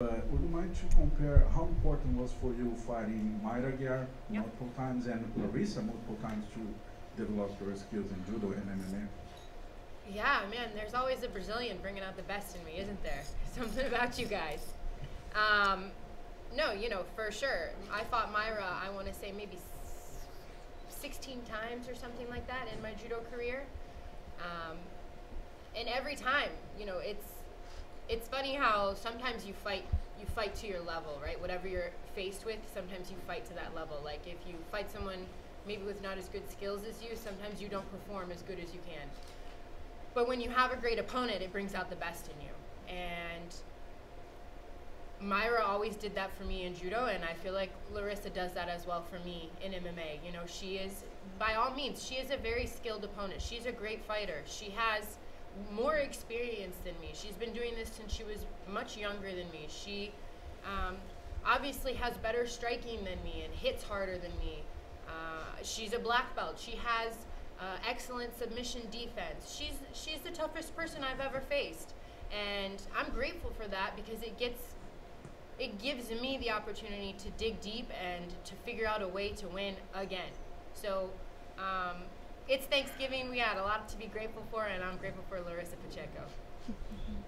But would you mind to compare how important was for you fighting Mayra Aguiar Yeah. multiple times and Larissa multiple times to develop your skills in judo and MMA? Yeah, man, there's always a Brazilian bringing out the best in me, isn't there? Something about you guys. Um, no, you know, for sure. I fought Mayra, I want to say maybe s- 16 times or something like that in my judo career. Um, and every time, you know, it's it's funny how sometimes you fight you fight to your level, right? Whatever you're faced with, sometimes you fight to that level. Like if you fight someone maybe with not as good skills as you, sometimes you don't perform as good as you can. But when you have a great opponent, it brings out the best in you. And Mayra always did that for me in judo, and I feel like Larissa does that as well for me in MMA. You know, she is, by all means, she is a very skilled opponent. She's a great fighter. She has more experience than me. She's been doing this since she was much younger than me. She um, obviously has better striking than me and hits harder than me. Uh, she's a black belt. She has uh, excellent submission defense. She's she's the toughest person I've ever faced, and I'm grateful for that because it gets it gives me the opportunity to dig deep and to figure out a way to win again. So um, it's Thanksgiving. We had a lot to be grateful for, and I'm grateful for Larissa Pacheco.